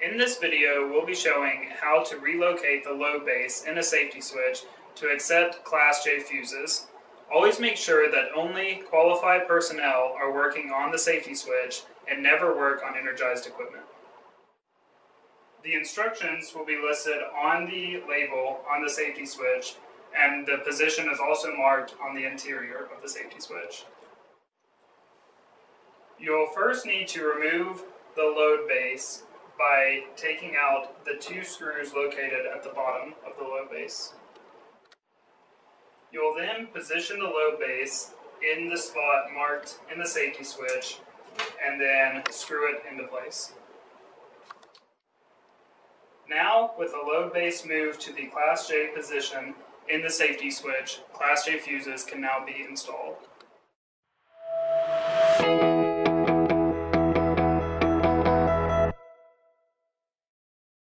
In this video, we'll be showing how to relocate the load base in a safety switch to accept Class J fuses. Always make sure that only qualified personnel are working on the safety switch and never work on energized equipment. The instructions will be listed on the label on the safety switch and the position is also marked on the interior of the safety switch. You'll first need to remove the load base by taking out the two screws located at the bottom of the load base. You'll then position the load base in the spot marked in the safety switch and then screw it into place. Now, with the load base moved to the Class J position in the safety switch, Class J fuses can now be installed.